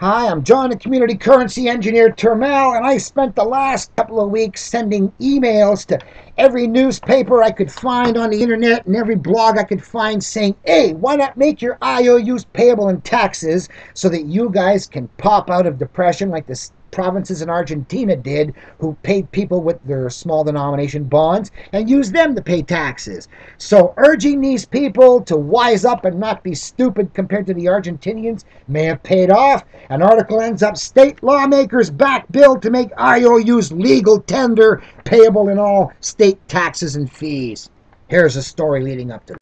Hi, I'm John, the community currency engineer Turmel, and I spent the last couple of weeks sending emails to every newspaper I could find on the internet and every blog I could find saying, hey, why not make your IOUs payable in taxes so that you guys can pop out of depression like this provinces in Argentina did who paid people with their small denomination bonds and used them to pay taxes. So urging these people to wise up and not be stupid compared to the Argentinians may have paid off. An article ends up state lawmakers back bill to make IOUs legal tender payable in all state taxes and fees. Here's a story leading up to it.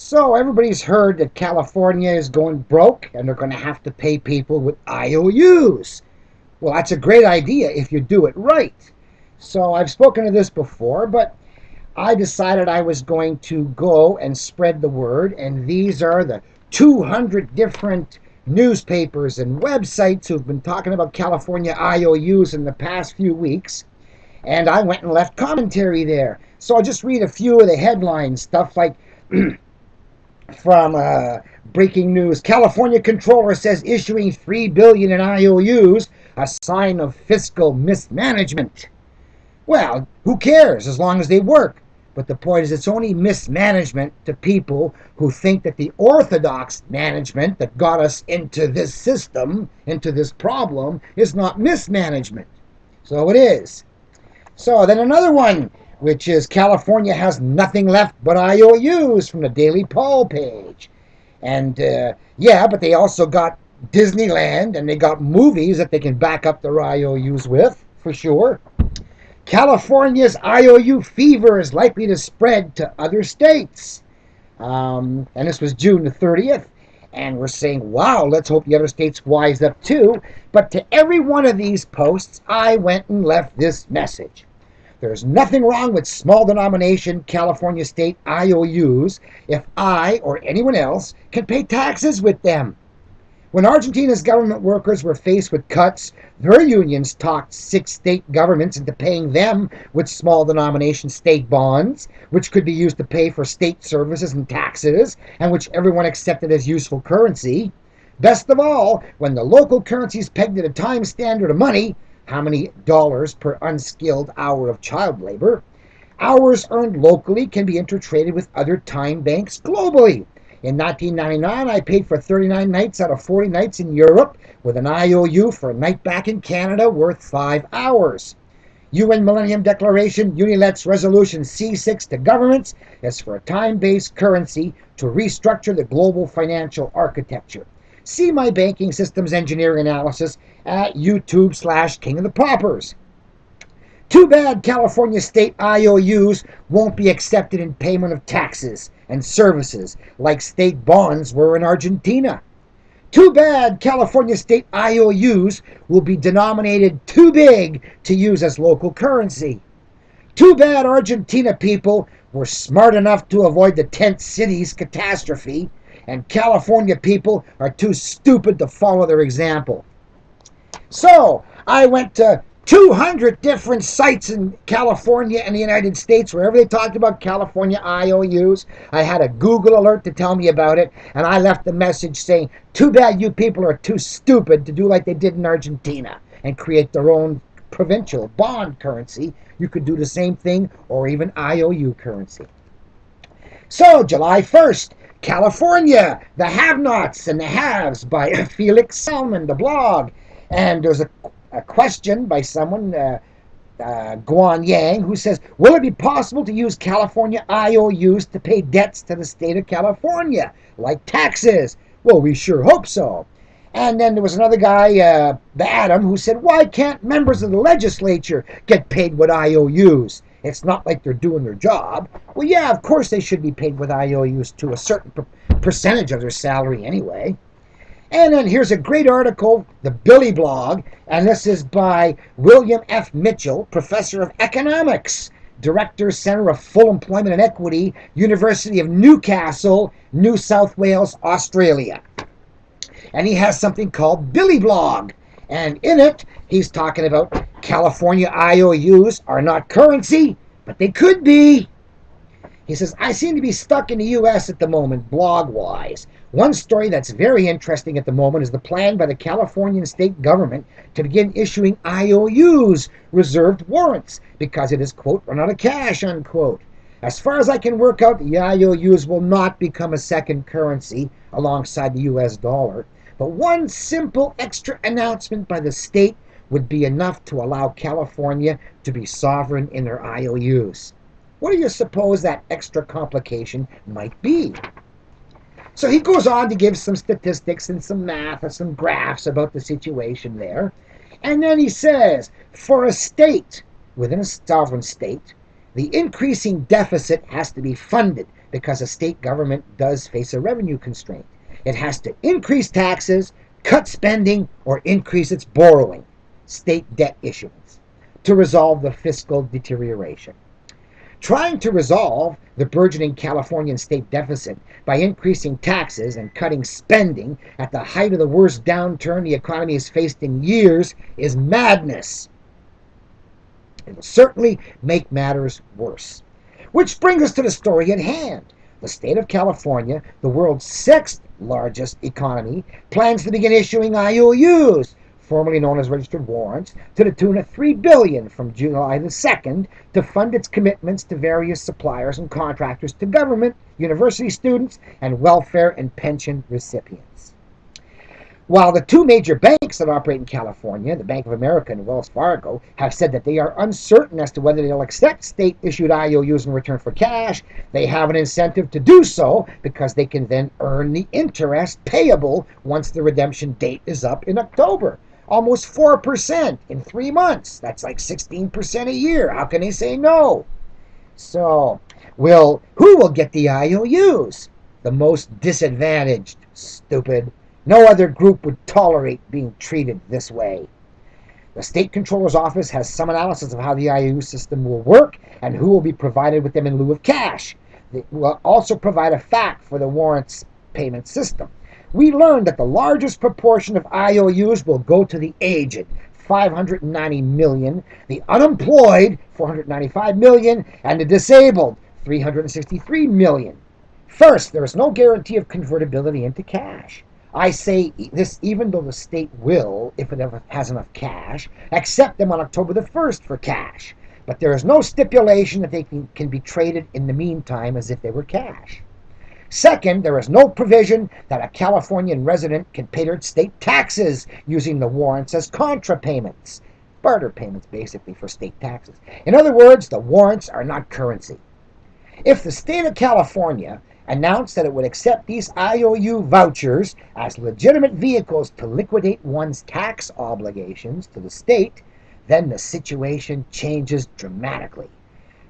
So everybody's heard that California is going broke and they're going to have to pay people with IOUs. Well, that's a great idea if you do it right. So I've spoken of this before, but I decided I was going to go and spread the word, and these are the 200 different newspapers and websites who've been talking about California IOUs in the past few weeks. And I went and left commentary there. So I'll just read a few of the headlines, stuff like from uh, breaking news California controller says issuing 3 billion in IOUs a sign of fiscal mismanagement. Well, who cares as long as they work? But the point is, it's only mismanagement to people who think that the orthodox management that got us into this system, into this problem, is not mismanagement. So it is. So then another one, which is California has nothing left but IOUs from the Daily Poll page. And uh, yeah, but they also got Disneyland and they got movies that they can back up their IOUs with, for sure. California's IOU fever is likely to spread to other states. Um, and this was June the 30th. And we're saying, wow, let's hope the other states wise up too. But to every one of these posts, I went and left this message. There's nothing wrong with small denomination California state IOUs if I or anyone else can pay taxes with them. When Argentina's government workers were faced with cuts, their unions talked six state governments into paying them with small denomination state bonds, which could be used to pay for state services and taxes, and which everyone accepted as useful currency. Best of all, when the local currencies pegged at a time standard of money, how many dollars per unskilled hour of child labor, hours earned locally can be intertraded with other time banks globally. In 1999, I paid for 39 nights out of 40 nights in Europe with an IOU for a night back in Canada worth five hours. UN Millennium Declaration UNILETS Resolution C6 to governments is for a time based currency to restructure the global financial architecture. See my banking systems engineering analysis at YouTube slash King of the Paupers. Too bad California state IOUs won't be accepted in payment of taxes and services like state bonds were in Argentina. Too bad California state IOUs will be denominated too big to use as local currency. Too bad Argentina people were smart enough to avoid the tent cities catastrophe, and California people are too stupid to follow their example. So, I went to 200 different sites in California and the United States, wherever they talked about California IOUs. I had a Google alert to tell me about it, and I left a message saying, Too bad you people are too stupid to do like they did in Argentina and create their own provincial bond currency. You could do the same thing or even IOU currency. So, July 1st, California, The Have Nots and the Haves by Felix Salmon, the blog. And there's a a question by someone, uh, uh, Guan Yang, who says, Will it be possible to use California IOUs to pay debts to the state of California, like taxes? Well, we sure hope so. And then there was another guy, uh, Adam, who said, Why can't members of the legislature get paid with IOUs? It's not like they're doing their job. Well, yeah, of course they should be paid with IOUs to a certain per- percentage of their salary anyway. And then here's a great article, the Billy blog, and this is by William F. Mitchell, professor of economics, director, Center of Full Employment and Equity, University of Newcastle, New South Wales, Australia. And he has something called Billy blog. And in it, he's talking about California IOUs are not currency, but they could be. He says, I seem to be stuck in the US at the moment, blog wise One story that's very interesting at the moment is the plan by the Californian state government to begin issuing IOUs, reserved warrants, because it is, quote, run out of cash, unquote. As far as I can work out, the IOUs will not become a second currency alongside the US dollar. But one simple extra announcement by the state would be enough to allow California to be sovereign in their IOUs. What do you suppose that extra complication might be? So he goes on to give some statistics and some math and some graphs about the situation there. And then he says, for a state, within a sovereign state, the increasing deficit has to be funded because a state government does face a revenue constraint. It has to increase taxes, cut spending, or increase its borrowing, state debt issuance, to resolve the fiscal deterioration. Trying to resolve the burgeoning Californian state deficit by increasing taxes and cutting spending at the height of the worst downturn the economy has faced in years is madness. It will certainly make matters worse. Which brings us to the story at hand. The state of California, the world's sixth largest economy, plans to begin issuing IOUs, formerly known as registered warrants, to the tune of three billion from July the 2nd to fund its commitments to various suppliers and contractors to government, university students, and welfare and pension recipients. While the two major banks that operate in California, the Bank of America and Wells Fargo, have said that they are uncertain as to whether they'll accept state issued IOUs in return for cash, they have an incentive to do so because they can then earn the interest payable once the redemption date is up in October almost 4% in three months. That's like 16% a year. How can they say no? So, will who will get the IOUs? The most disadvantaged, stupid. No other group would tolerate being treated this way. The State Controller's Office has some analysis of how the IOU system will work and who will be provided with them in lieu of cash. It will also provide a fact for the warrants payment system we learned that the largest proportion of IOUs will go to the aged, 590 million, the unemployed, 495 million, and the disabled, 363 million. First, there is no guarantee of convertibility into cash. I say this even though the state will, if it ever has enough cash, accept them on October the 1st for cash. But there is no stipulation that they can, can be traded in the meantime as if they were cash. Second, there is no provision that a Californian resident can pay their state taxes using the warrants as contra payments. Barter payments, basically, for state taxes. In other words, the warrants are not currency. If the state of California announced that it would accept these IOU vouchers as legitimate vehicles to liquidate one's tax obligations to the state, then the situation changes dramatically.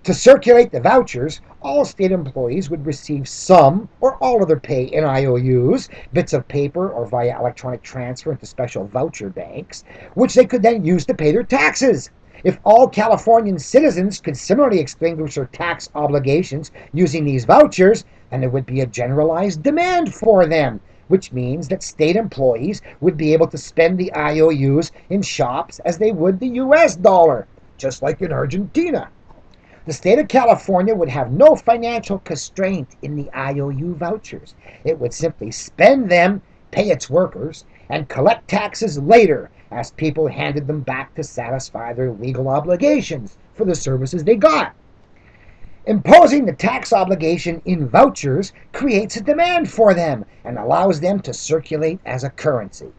To circulate the vouchers, all state employees would receive some or all of their pay in IOUs, bits of paper, or via electronic transfer into special voucher banks, which they could then use to pay their taxes. If all Californian citizens could similarly extinguish their tax obligations using these vouchers, then there would be a generalized demand for them, which means that state employees would be able to spend the IOUs in shops as they would the US dollar, just like in Argentina. The state of California would have no financial constraint in the IOU vouchers. It would simply spend them, pay its workers, and collect taxes later as people handed them back to satisfy their legal obligations for the services they got. Imposing the tax obligation in vouchers creates a demand for them and allows them to circulate as a currency.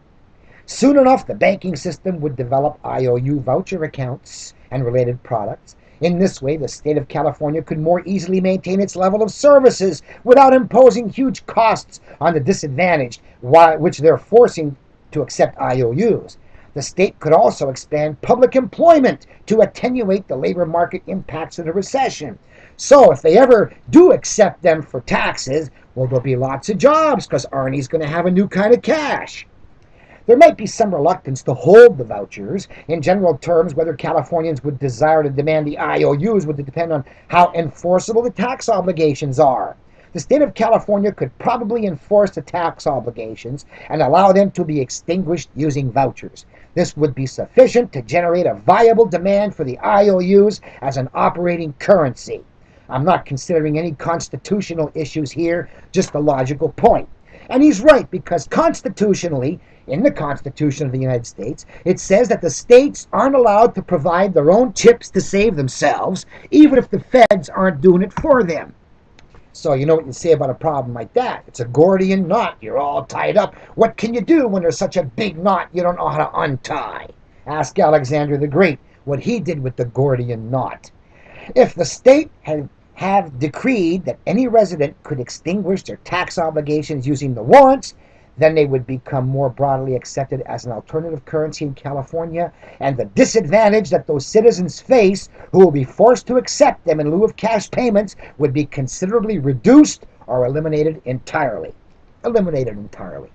Soon enough, the banking system would develop IOU voucher accounts and related products in this way, the state of California could more easily maintain its level of services without imposing huge costs on the disadvantaged, which they're forcing to accept IOUs. The state could also expand public employment to attenuate the labor market impacts of the recession. So, if they ever do accept them for taxes, well, there'll be lots of jobs because Arnie's going to have a new kind of cash. There might be some reluctance to hold the vouchers. In general terms, whether Californians would desire to demand the IOUs would depend on how enforceable the tax obligations are. The state of California could probably enforce the tax obligations and allow them to be extinguished using vouchers. This would be sufficient to generate a viable demand for the IOUs as an operating currency. I'm not considering any constitutional issues here, just a logical point. And he's right because constitutionally, in the Constitution of the United States, it says that the states aren't allowed to provide their own chips to save themselves, even if the feds aren't doing it for them. So you know what you say about a problem like that. It's a Gordian knot. You're all tied up. What can you do when there's such a big knot you don't know how to untie? Ask Alexander the Great what he did with the Gordian knot. If the state had have decreed that any resident could extinguish their tax obligations using the warrants, then they would become more broadly accepted as an alternative currency in California, and the disadvantage that those citizens face who will be forced to accept them in lieu of cash payments would be considerably reduced or eliminated entirely. Eliminated entirely.